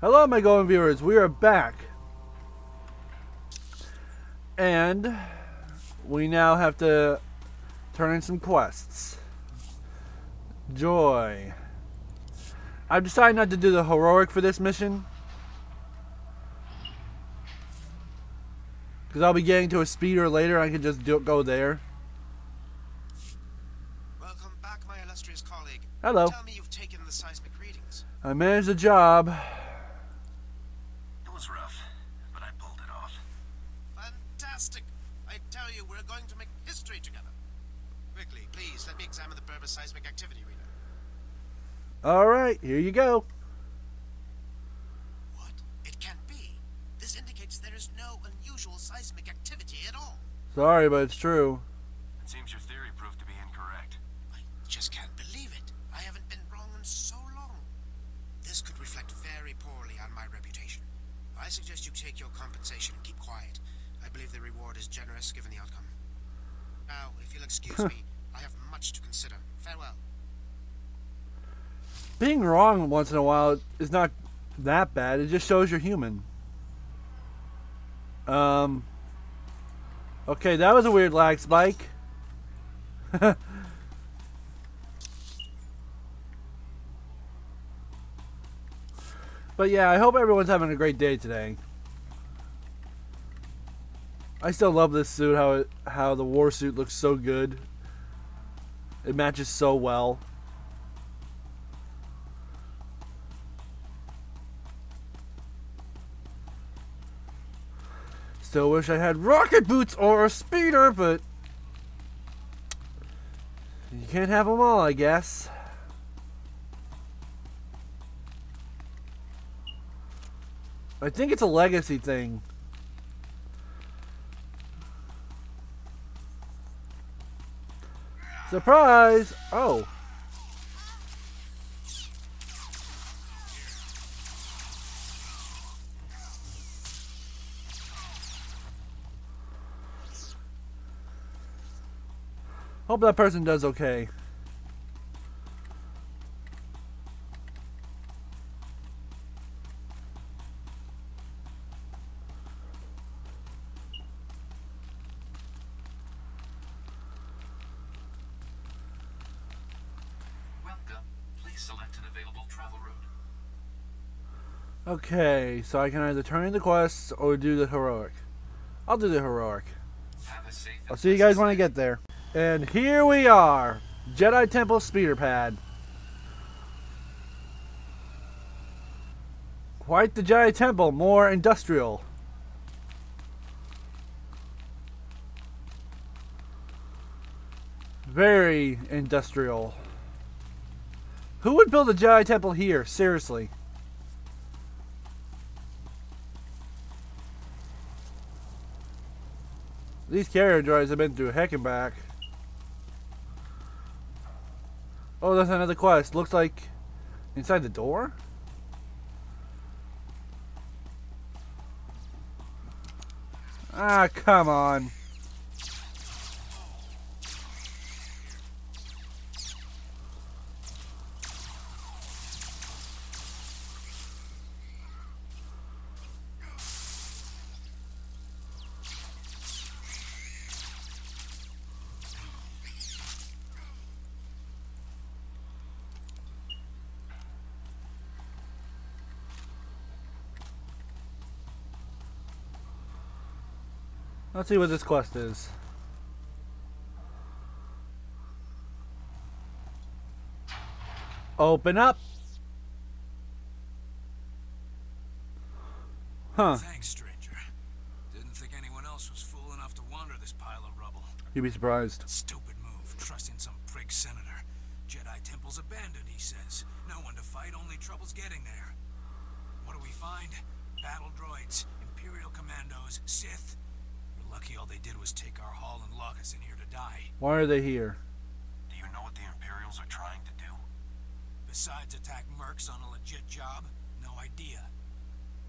Hello, my golden viewers. We are back. And we now have to turn in some quests. Joy. I've decided not to do the heroic for this mission. Because I'll be getting to a speeder later. I can just do, go there. Welcome back, my illustrious colleague. Hello. Tell me you've taken the seismic readings. I managed the job. It was rough, but I pulled it off. Fantastic. I tell you, we're going to make history together. Quickly, please, let me examine the Burbus seismic activity reader. Alright, here you go. What? It can't be. This indicates there is no unusual seismic activity at all. Sorry, but it's true. It seems your theory proved to be incorrect. I just can't believe it. I haven't been wrong in so long. This could reflect very poorly on my reputation. I suggest you take your compensation and keep quiet. I believe the reward is generous given the outcome. Now, if you'll excuse me, I have much to consider. Farewell. Being wrong once in a while is not that bad. It just shows you're human. Um. Okay, that was a weird lag spike. but yeah, I hope everyone's having a great day today. I still love this suit. How it, how the war suit looks so good. It matches so well. Still wish I had rocket boots or a speeder, but you can't have them all, I guess. I think it's a legacy thing. Surprise! Oh. Hope that person does okay. Welcome. Please select an available travel route. Okay, so I can either turn in the quests or do the heroic. I'll do the heroic. Have a safe I'll see you guys when I get there. And here we are. Jedi Temple speeder pad. Quite the Jedi Temple, more industrial. Very industrial. Who would build a Jedi Temple here? Seriously. These carrier droids have been through heck and back. Oh, that's another quest. Looks like inside the door? Ah, come on. Let's see what this quest is. Open up. Huh. Thanks, stranger. Didn't think anyone else was fool enough to wander this pile of rubble. You'd be surprised. Stupid move, trusting some prig senator. Jedi temple's abandoned, he says. No one to fight, only trouble's getting there. What do we find? Battle droids, Imperial commandos, Sith. Lucky all they did was take our haul and lock us in here to die. Why are they here? Do you know what the Imperials are trying to do? Besides attack mercs on a legit job, no idea.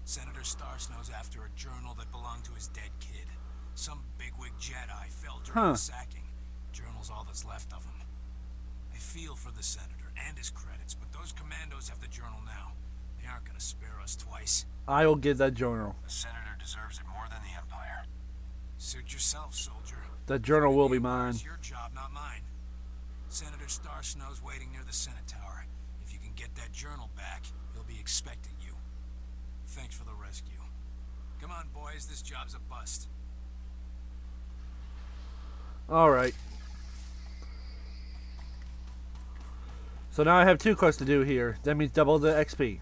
Senator Starsnow's after a journal that belonged to his dead kid. Some bigwig Jedi fell during Huh. the sacking. Journal's all that's left of him. I feel for the senator and his credits, but those commandos have the journal now. They aren't gonna spare us twice. I will get that journal. The Senator deserves it more than the Empire. Suit yourself, soldier. That journal will be mine. It's your job, not mine. Senator Star Snow's waiting near the Senate Tower. If you can get that journal back, he'll be expecting you. Thanks for the rescue. Come on, boys, this job's a bust. Alright. So now I have two quests to do here. That means double the XP.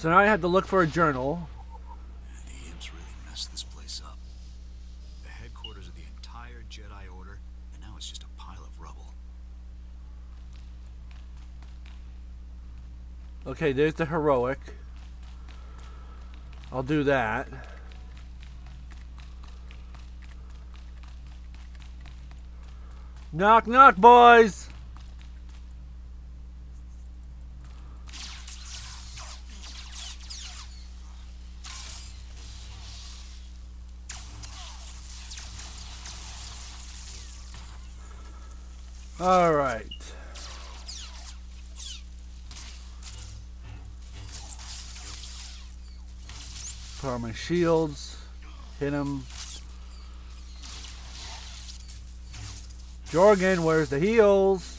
So now I have to look for a journal. The imps really messed this place up. The headquarters of the entire Jedi Order, and now it's just a pile of rubble. Okay, there's the heroic. I'll do that. Knock, knock, boys! My shields. Hit him. Jorgan, where's the heals?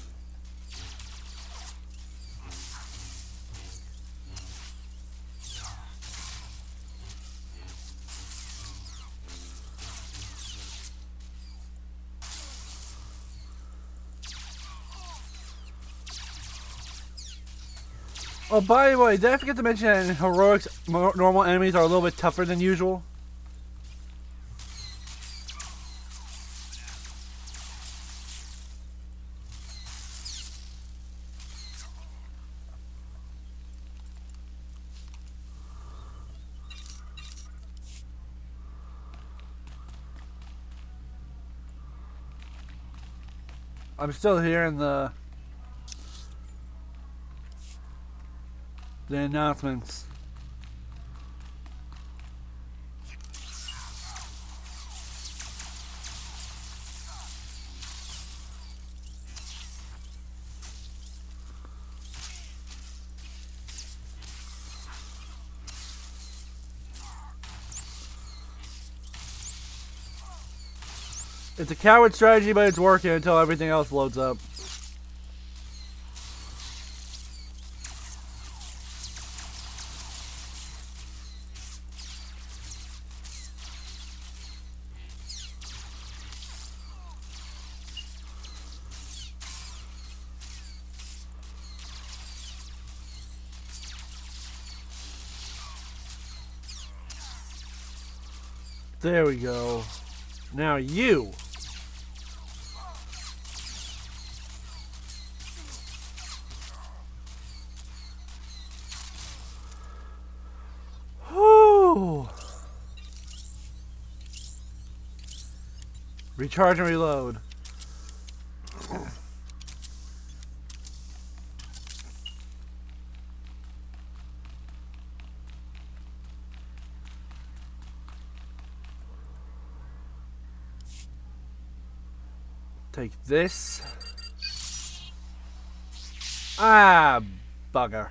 Oh, by the way, did I forget to mention that in heroics, normal enemies are a little bit tougher than usual? I'm still hearing the the announcements. It's a coward strategy, but it's working until everything else loads up. There we go. Now you. Whew. Recharge and reload. Take this. Ah, bugger.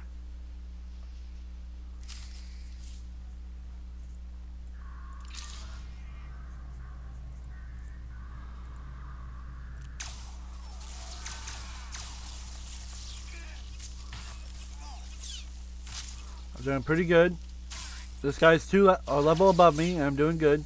I'm doing pretty good. This guy's two a level above me, and I'm doing good.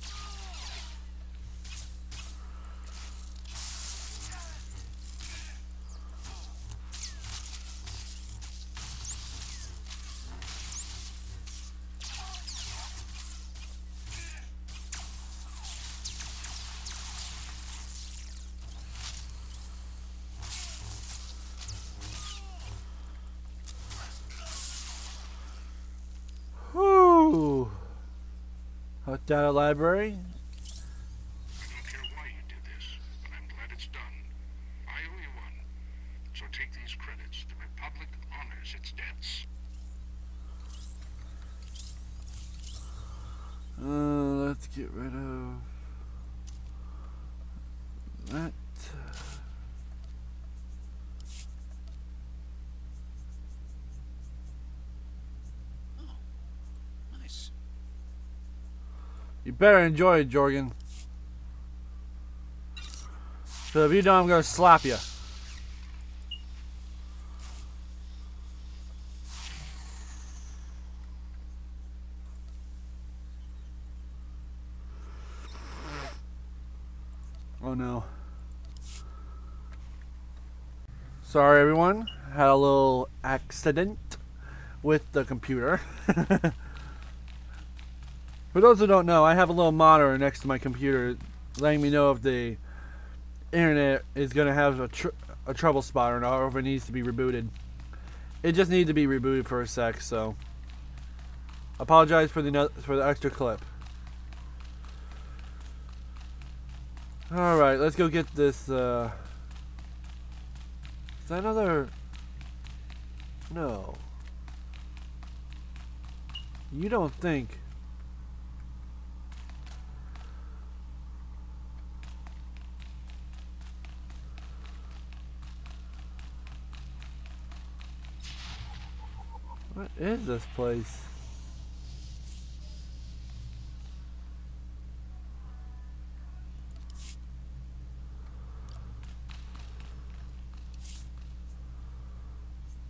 Data library. I don't care why you did this, but I'm glad it's done. I owe you one. So take these credits. The Republic honors its debts. Uh, let's get rid of that. You better enjoy it, Jorgan. So if you don't, I'm gonna slap you. Oh no. Sorry everyone, had a little accident with the computer. For those who don't know, I have a little monitor next to my computer letting me know if the internet is going to have a, tr- a trouble spot or not, or if it needs to be rebooted. It just needs to be rebooted for a sec, so apologize for the for the extra clip. All right, let's go get this. Uh, is that another? No. You don't think? What is this place?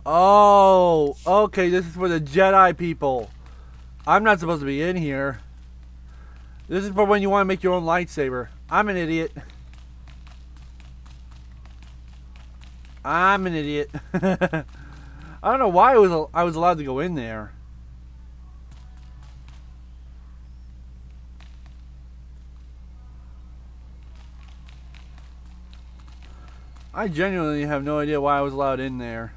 Oh, okay, this is for the Jedi people. I'm not supposed to be in here. This is for when you want to make your own lightsaber. I'm an idiot. I'm an idiot. I don't know why I was I was allowed to go in there. I genuinely have no idea why I was allowed in there.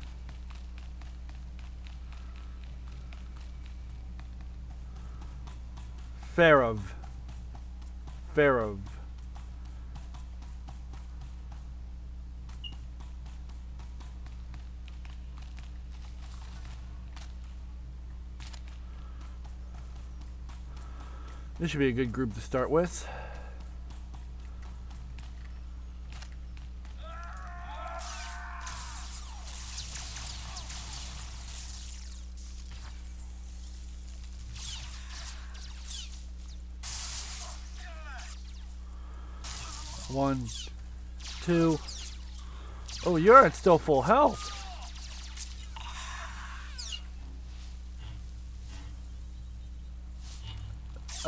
Farov. Farov. This should be a good group to start with. One, two. Oh, you're at still full health.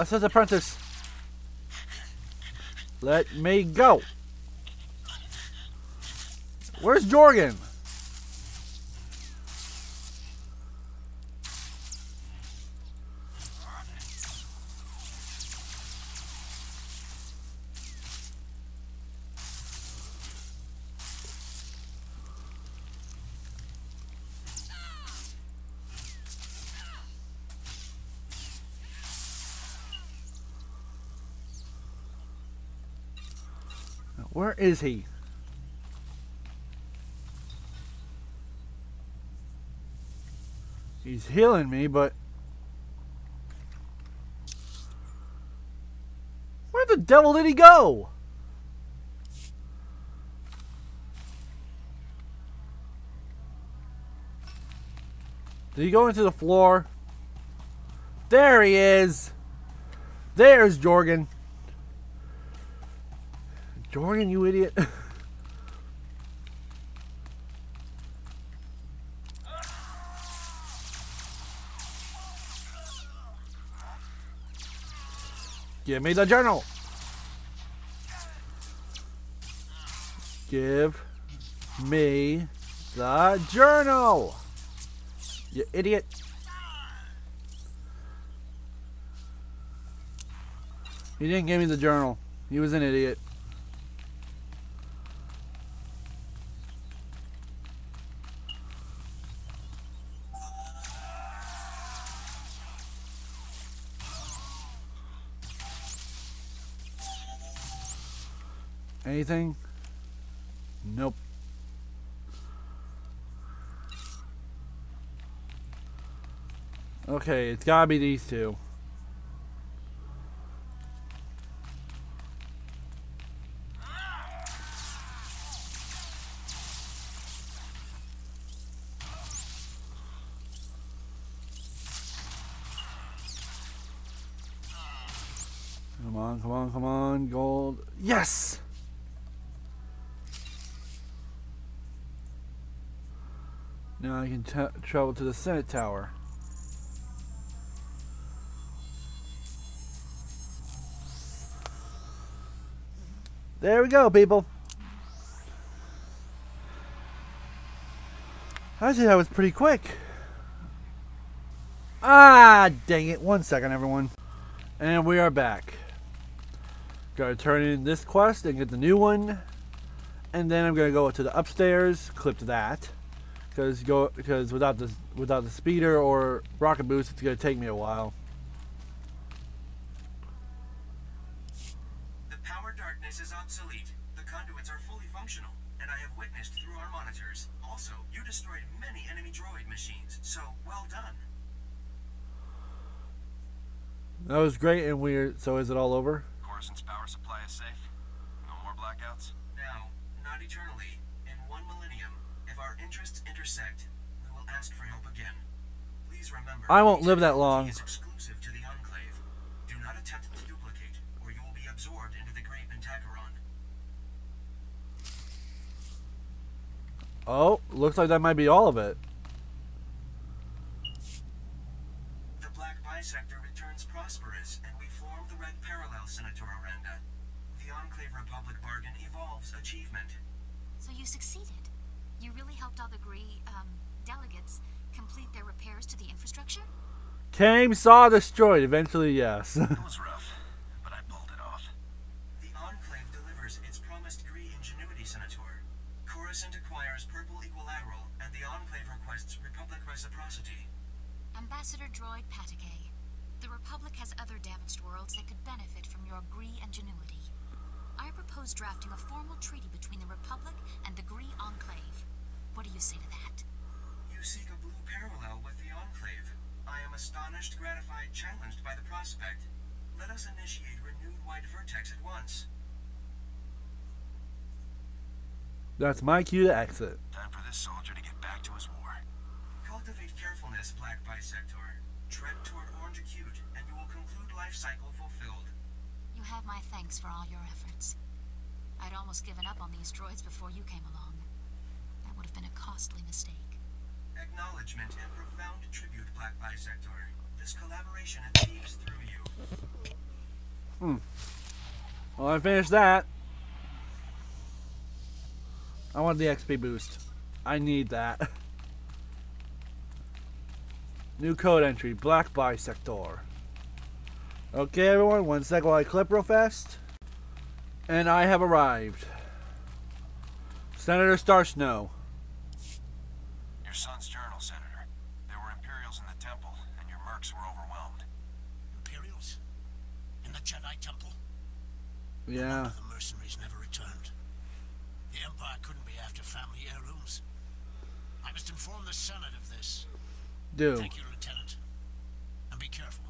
That says apprentice. Let me go. Where's Jorgan? Where is he? He's healing me, but where the devil did he go? Did he go into the floor? There he is. There's Jorgan. Jorgan, you idiot. Give me the journal. Give me the journal. You idiot. He didn't give me the journal. He was an idiot. Anything? Nope. Okay, it's gotta be these two. on, come on, come on. Gold. Yes! Now I can t- travel to the Senate Tower. There we go, people. I Actually, that was pretty quick. Ah, dang it. One second, everyone. And we are back. Gotta turn in this quest and get the new one. And then I'm gonna go to the upstairs, clip that. Because go because without the without the speeder or rocket boost it's gonna take me a while. The power darkness is obsolete. The conduits are fully functional, and I have witnessed through our monitors. Also, you destroyed many enemy droid machines, so well done. That was great and weird. So is it all over? Coruscant's power supply is safe. No more blackouts. Now, not eternally, in one millennium, if our interests intersect, we will ask for help again. Please remember. I won't live that long. Is exclusive to the Enclave. Do not attempt to duplicate, or you will be absorbed into the Great Pentacheron. Oh, looks like that might be all of it. The Black Bisector returns prosperous, and we form the Red Parallel, Senator Aranda. The Enclave Republic bargain evolves achievement. So you succeeded. You really helped all the Gree, um, delegates complete their repairs to the infrastructure? Came, saw, destroyed. Eventually, yes. It was rough, but I pulled it off. The Enclave delivers its promised Gree ingenuity, Senator. Coruscant acquires Purple Equilateral, and the Enclave requests Republic reciprocity. Ambassador Droid Patakay, the Republic has other damaged worlds that could benefit from your Gree ingenuity. I propose drafting a formal treaty between the Republic and the Gree Enclave. What do you say to that? You seek a blue parallel with the Enclave. I am astonished, gratified, challenged by the prospect. Let us initiate renewed white vertex at once. That's my cue to exit. Time for this soldier to get back to his war. Cultivate carefulness, Black Bisector. Tread toward Orange Acute, and you will conclude life cycle fulfilled. You have my thanks for all your efforts. I'd almost given up on these droids before you came along. That would have been a costly mistake. Acknowledgement and profound tribute, Black Bisector. This collaboration achieves through you. Hmm. Well, I finished that. I want the XP boost. I need that. New code entry, Black Bisector. Okay, everyone, one sec while I clip real fast. And I have arrived. Senator Star Snow. Your son's journal, Senator. There were Imperials in the temple, and your mercs were overwhelmed. Imperials? In the Jedi Temple? Yeah. The mercenaries never returned. The Empire couldn't be after family heirlooms. I must inform the Senate of this. Do. Thank you, Lieutenant. And be careful.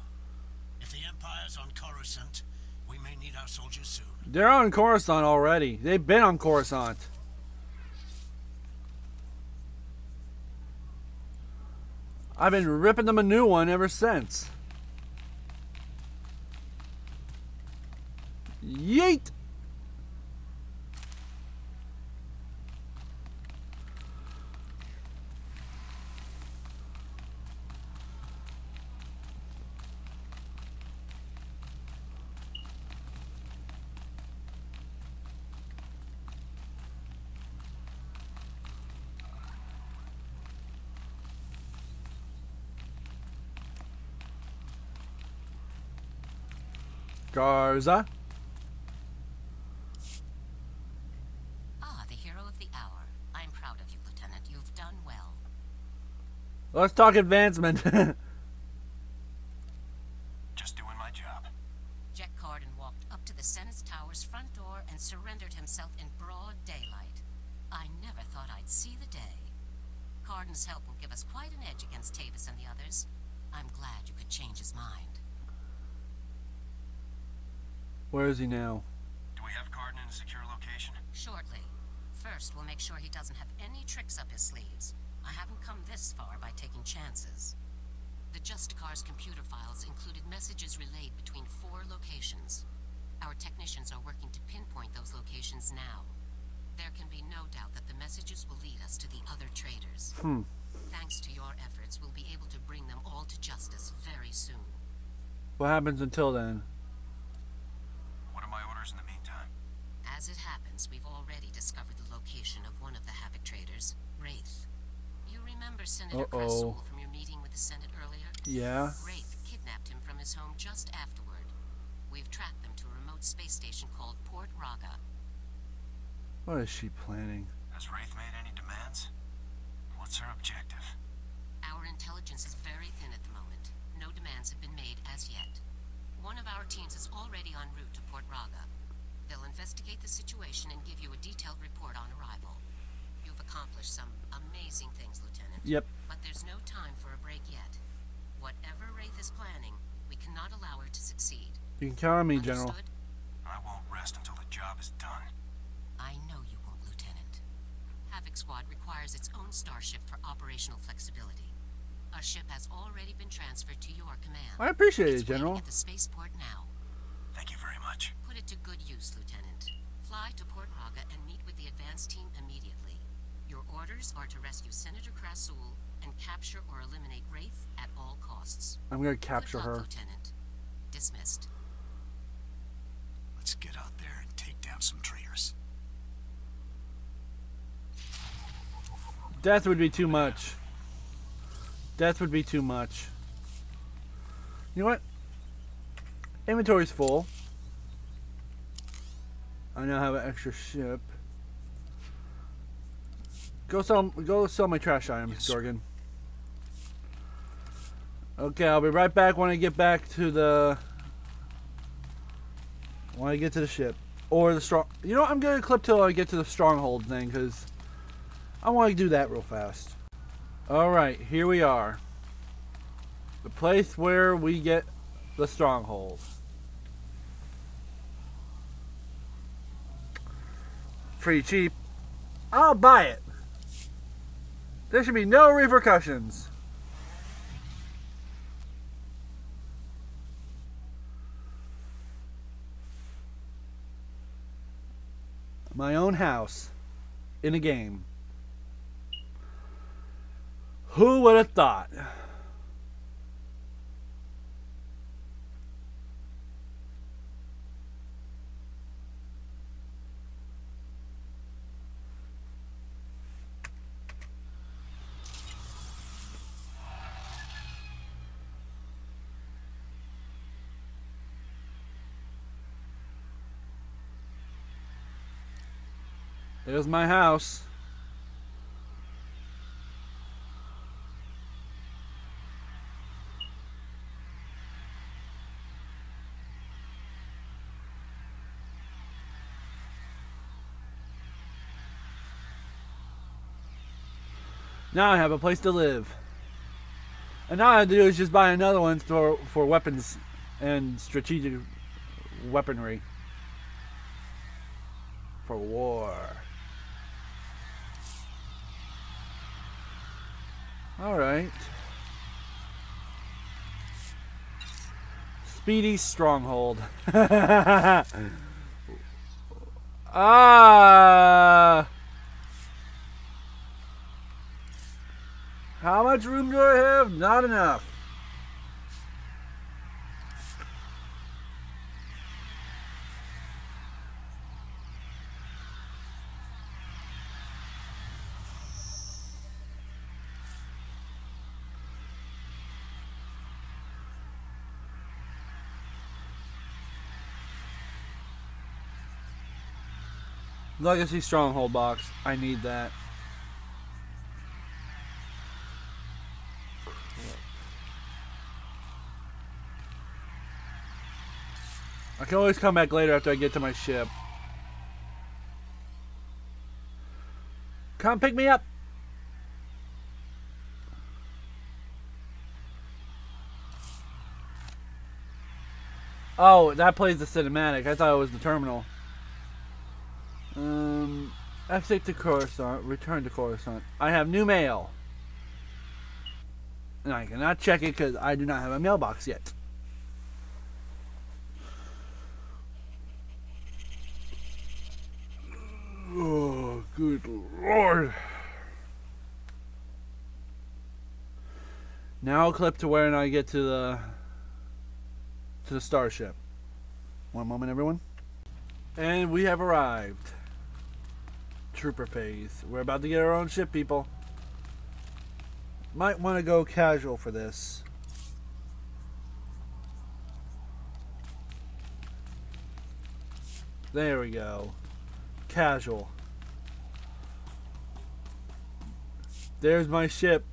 If the Empire's on Coruscant, we may need our soldiers soon. They're on Coruscant already. They've been on Coruscant. I've been ripping them a new one ever since. Yeet! Garza. Ah, the hero of the hour. I'm proud of you, Lieutenant. You've done well. Let's talk advancement. Just doing my job. Jack Carden walked up to the Senate's tower's front door and surrendered himself in broad daylight. I never thought I'd see the day. Carden's help will give us quite an edge against Tavus and the others. I'm glad you could change his mind. Where is he now? Do we have Carden in a secure location? Shortly. First, we'll make sure he doesn't have any tricks up his sleeves. I haven't come this far by taking chances. The Justicar's computer files included messages relayed between four locations. Our technicians are working to pinpoint those locations now. There can be no doubt that the messages will lead us to the other traders. Hmm. Thanks to your efforts, we'll be able to bring them all to justice very soon. What happens until then? What are my orders in the meantime? As it happens, we've already discovered the location of one of the Havoc traders, Wraith. You remember Senator Uh-oh. Krasul from your meeting with the Senate earlier? Yeah. Wraith kidnapped him from his home just afterward. We've tracked them to a remote space station called Port Raga. What is she planning? Has Wraith made any demands? What's her objective? Our intelligence is very thin at the moment. No demands have been made as yet. One of our teams is already en route to Port Raga. They'll investigate the situation and give you a detailed report on arrival. You've accomplished some amazing things, Lieutenant. Yep. But there's no time for a break yet. Whatever Wraith is planning, we cannot allow her to succeed. You can count on me, General. Understood? I won't rest until the job is done. I know you won't, Lieutenant. Havoc Squad requires its own starship for operational flexibility. Our ship has already been transferred to your command. I appreciate It's it, General. at the spaceport now. Thank you very much. Put it to good use, Lieutenant. Fly to Port Raga and meet with the advance team immediately. Your orders are to rescue Senator Krasul and capture or eliminate Wraith at all costs. I'm gonna Good capture luck, her. Lieutenant. Dismissed. Let's get out there and take down some traitors. Death would be too much. Death would be too much. You know what? Inventory's full. I now have an extra ship. Go sell go sell my trash items, Yes. Gorgon. Okay, I'll be right back when I get back to the when I get to the ship. Or the strong you know what, I'm gonna clip till I get to the stronghold thing because I want to do that real fast. Alright, here we are. The place where we get the stronghold. Pretty cheap. I'll buy it. There should be no repercussions. My own house in a game. Who would have thought? There's my house. Now I have a place to live. And now all I have to do is just buy another one for, for weapons and strategic weaponry. For war. Alright. Speedy Stronghold. ah! How much room do I have? Not enough. Legacy Stronghold box. I need that. I can always come back later after I get to my ship. Come pick me up. Oh, that plays the cinematic. I thought it was the terminal. Exit to Coruscant. Return to Coruscant. I have new mail. And I cannot check it because I do not have a mailbox yet. Oh, good lord. Now I'll clip to where I get to the to the starship. One moment, everyone. And we have arrived. Trooper phase. We're about to get our own ship, people. Might want to go casual for this. There we go. Casual. There's my ship.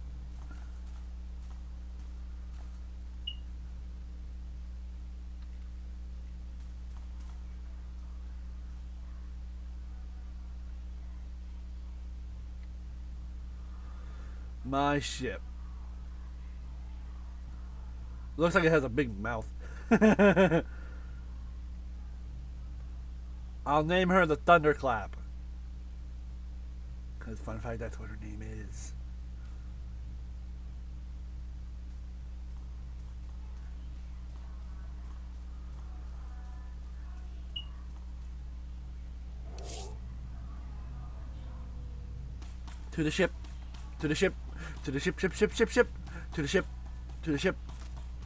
My ship. Looks like it has a big mouth. I'll name her the Thunderclap. Because, fun fact, that's what her name is. To the ship. To the ship. To the ship, ship, ship, ship, ship. To the ship. To the ship.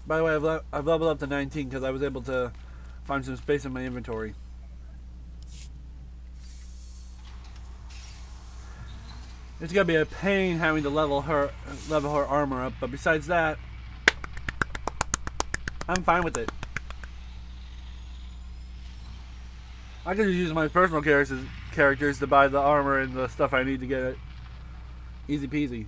By the way, I've, le- I've leveled up to 19 because I was able to find some space in my inventory. It's gonna be a pain having to level her level her armor up, but besides that, I'm fine with it. I can just use my personal characters characters to buy the armor and the stuff I need to get it. Easy peasy.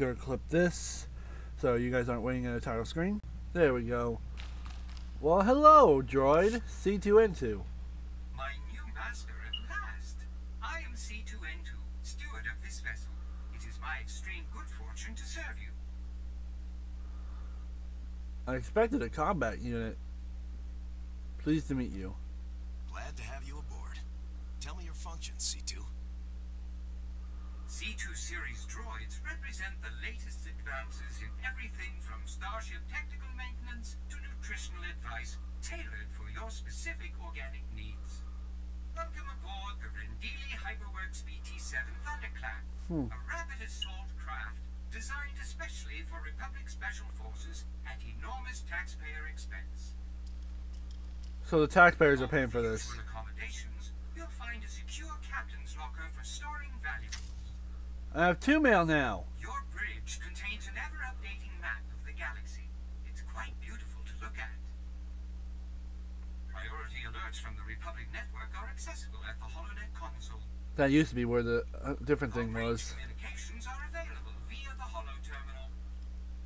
Gonna clip this so you guys aren't waiting at a title screen. There we go. Well, hello, droid C2N2. My new master at last. I am C2N2, steward of this vessel. It is my extreme good fortune to serve you. I expected a combat unit. Pleased to meet you. Glad to have you aboard. Tell me your functions, C2. C2 series droids represent the latest advances in everything from starship technical maintenance to nutritional advice tailored for your specific organic needs. Welcome aboard the Rendili Hyperworks BT-7 Thunderclap, Hmm. a rapid assault craft designed especially for Republic Special Forces at enormous taxpayer expense. So the taxpayers are paying for this. Accommodations, you'll find a secure captain's locker for storing valuables. I have two mail now. Your bridge contains an ever-updating map of the galaxy. It's quite beautiful to look at. Priority alerts from the Republic Network are accessible at the HoloNet console. That used to be where the uh, different thing was. Communications are available via the Holo Terminal.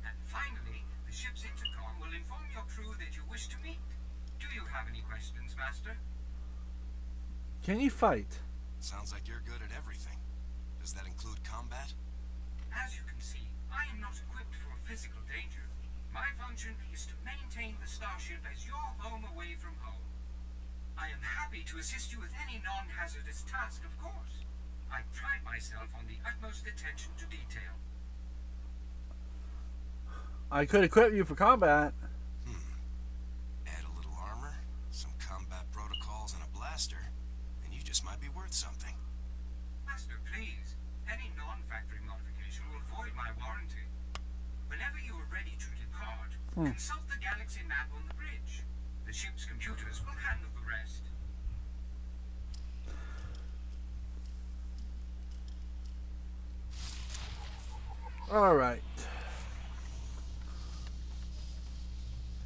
And finally, the ship's intercom will inform your crew that you wish to meet. Do you have any questions, Master? Can you fight? Sounds like you're good at everything. Does that include combat? As you can see, I am not equipped for physical danger. My function is to maintain the starship as your home away from home. I am happy to assist you with any non-hazardous task, of course. I pride myself on the utmost attention to detail. I could equip you for combat. Add a little armor, some combat protocols, and a blaster, and you just might be worth something. Master, please, any non-factory modification will my warranty. Whenever you are ready to depart, Hmm. consult the galaxy map on the bridge. The ship's computers will handle the rest. All right.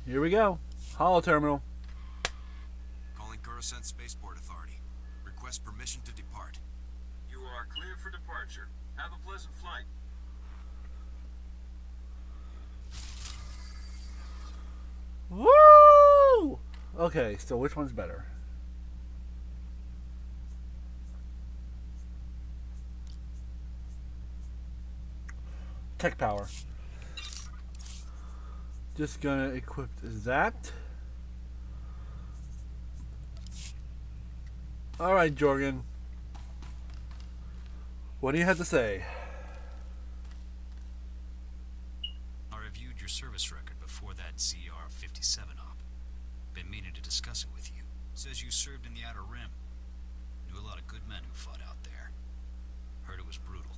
Here we go. Holo terminal. Calling Coruscant Spaceport Authority. Request permission to depart. You are clear for departure. Have a pleasant flight. Okay, so which one's better? Tech power. Just gonna equip that. Alright, Jorgan. What do you have to say? I reviewed your service record before that ZR-57 op. Been meaning to discuss it with you. Says you served in the Outer Rim. Knew a lot of good men who fought out there. Heard it was brutal.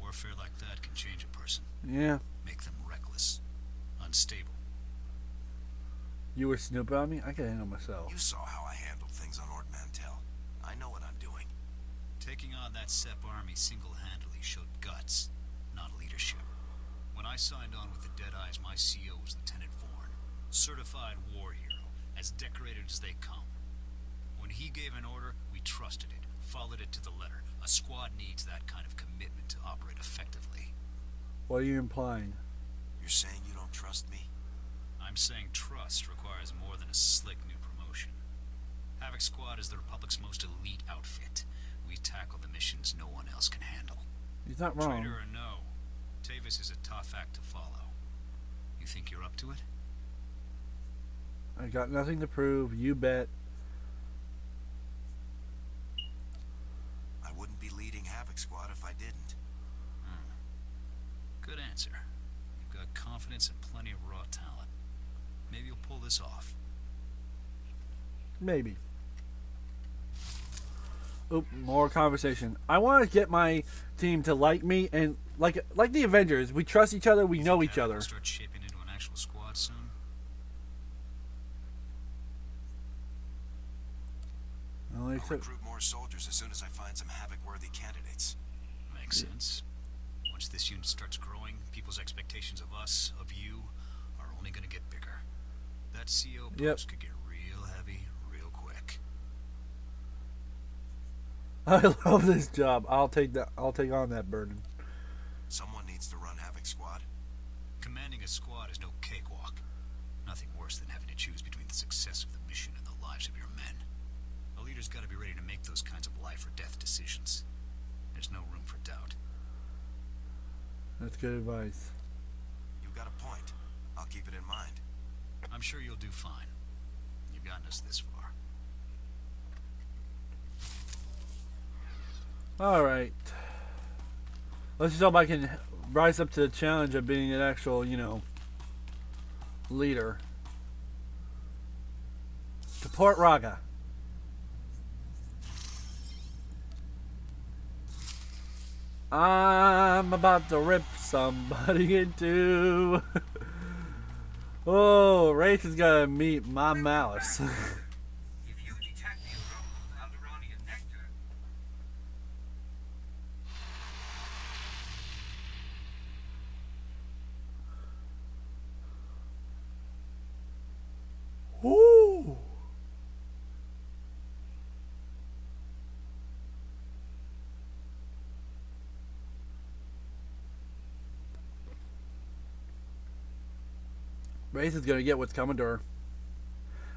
Warfare like that can change a person. Yeah. Make them reckless. Unstable. You were snooping on me? I can handle myself. You saw how I handled things on Ord Mantell. I know what I'm doing. Taking on that SEP army single-handedly showed guts, not leadership. When I signed on with the Deadeyes, my CO was Lieutenant Vorn. Certified war hero, as decorated as they come. When he gave an order, we trusted it, followed it to the letter. A squad needs that kind of commitment to operate effectively. What are you implying? You're saying you don't trust me? I'm saying trust requires more than a slick new promotion. Havoc Squad is the Republic's most elite outfit. We tackle the missions no one else can handle. He's not wrong. Traitor or no, Tavus is a tough act to follow. You think you're up to it? I got nothing to prove. You bet. I wouldn't be leading Havoc Squad if I didn't. Hmm. Good answer. You've got confidence and plenty of raw talent. Maybe you'll pull this off. Maybe. Oop, more conversation. I want to get my team to like me and like like the Avengers. We trust each other. We know each other. Start shaping into an actual squad soon. I'll recruit more soldiers as soon as I find some Havoc-worthy candidates. Makes sense. Once this unit starts growing, people's expectations of us, of you, are only going to get bigger. That CO post Yep. could get real heavy real quick. I love this job. I'll take that. I'll take on that burden. Someone needs to run Havoc Squad. Commanding a squad is no cakewalk. Nothing worse than having to choose between the success of the mission and the lives of your men. A leader's got to be ready to make those kinds of life or death decisions. There's no room for doubt. That's good advice. You've got a point. I'll keep it in mind. I'm sure you'll do fine. You've gotten us this far. All right. Let's see if I can rise up to the challenge of being an actual, you know, leader. To Port Raga. I'm about to rip somebody in two. oh, Wraith is gonna meet my malice. If you detect the aroma of Alderaanian nectar, Woo! Wraith is gonna get what's coming to her.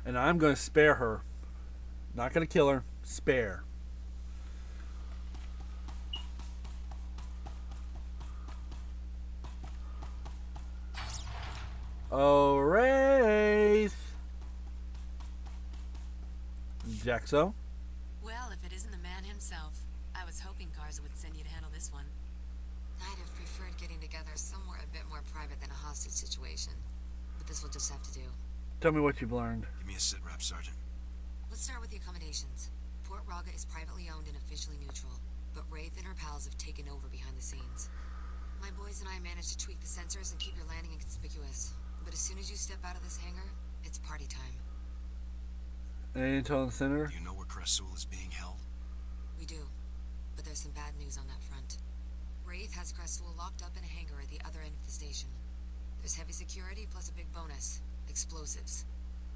And I'm gonna spare her. Not gonna kill her, spare. Oh, Wraith! Jaxo? Well, if it isn't the man himself, I was hoping Garza would send you to handle this one. I'd have preferred getting together somewhere a bit more private than a hostage situation. But this will just have to do. Tell me what you've learned. Give me a sit rep, Sergeant. Let's start with the accommodations. Port Raga is privately owned and officially neutral, but Wraith and her pals have taken over behind the scenes. My boys and I managed to tweak the sensors and keep your landing inconspicuous. But as soon as you step out of this hangar, it's party time. Any intel in the center? Do you know where Cresul is being held? We do. But there's some bad news on that front. Wraith has Creswell locked up in a hangar at the other end of the station. There's heavy security plus a big bonus. Explosives.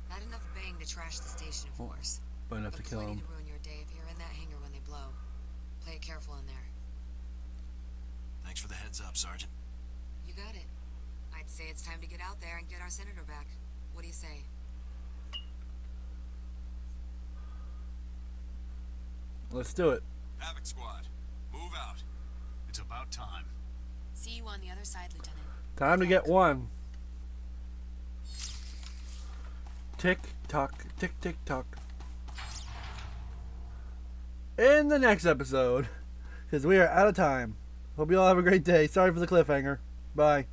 Not enough bang to trash the station, of oh, course. But enough to But kill plenty him. to ruin your day if you're in that hangar when they blow. Play it careful in there. Thanks for the heads up, Sergeant. You got it. I'd say it's time to get out there and get our senator back. What do you say? Let's do it. Havoc Squad, move out. It's about time. See you on the other side, Lieutenant. Time to get one. Tick tock, tick tick tock. In the next episode, because we are out of time. Hope you all have a great day. Sorry for the cliffhanger. Bye.